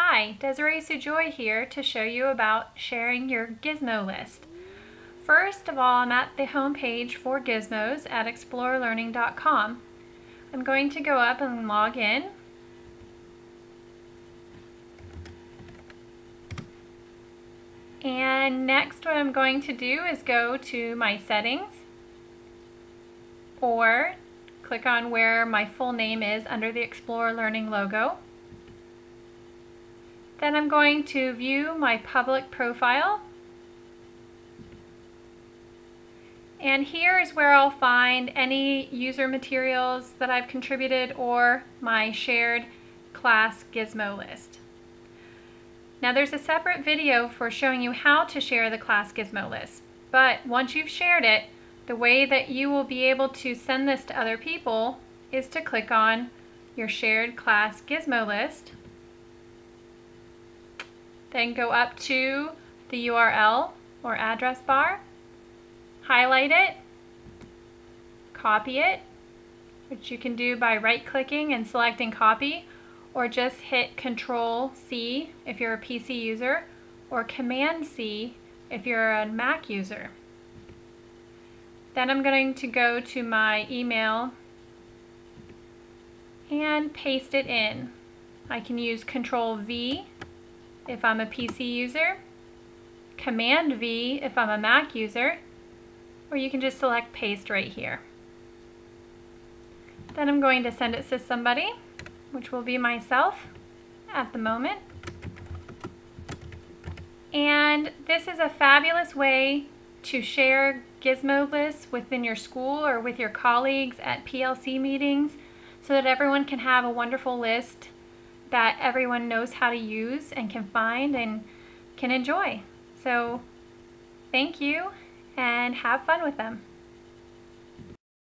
Hi, Desiree Sujoy here to show you about sharing your gizmo list. First of all, I'm at the home page for gizmos at explorelearning.com. I'm going to go up and log in. And next what I'm going to do is go to my settings or click on where my full name is under the Explore Learning logo. Then I'm going to view my public profile. And here is where I'll find any user materials that I've contributed or my shared class gizmo list. Now there's a separate video for showing you how to share the class gizmo list, but once you've shared it, the way that you will be able to send this to other people is to click on your shared class gizmo list then go up to the URL or address bar, highlight it, copy it, which you can do by right-clicking and selecting copy, or just hit Control C if you're a PC user, or Command C if you're a Mac user. Then I'm going to go to my email and paste it in. I can use Control V if I'm a PC user, Command V if I'm a Mac user, or you can just select paste right here. Then I'm going to send it to somebody, which will be myself at the moment. And this is a fabulous way to share gizmo lists within your school or with your colleagues at PLC meetings so that everyone can have a wonderful list that everyone knows how to use and can find and can enjoy. So thank you and have fun with them.